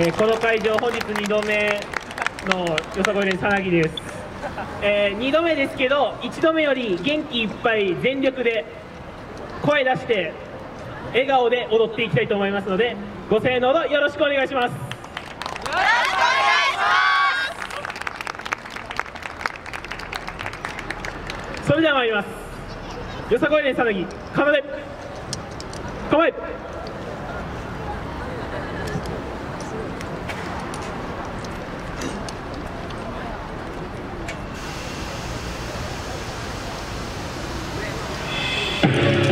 えーこの会場本日2度目のよさこい連さなぎです、え2度目ですけど1度目より元気いっぱい全力で声出して笑顔で踊っていきたいと思いますのでご声援のほどよろしくお願いします。それでは参ります。よさこい連さなぎ奏で構えさあ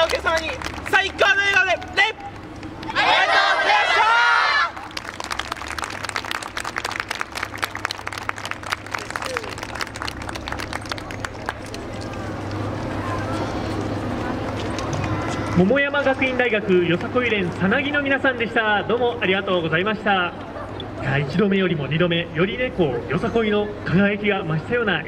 った。お客様に最高の笑顔でレッ桃山学院大学よさこい連さなぎの皆さんでした。どうもありがとうございました。1度目よりも2度目よりねこうよさこいの輝きが増したような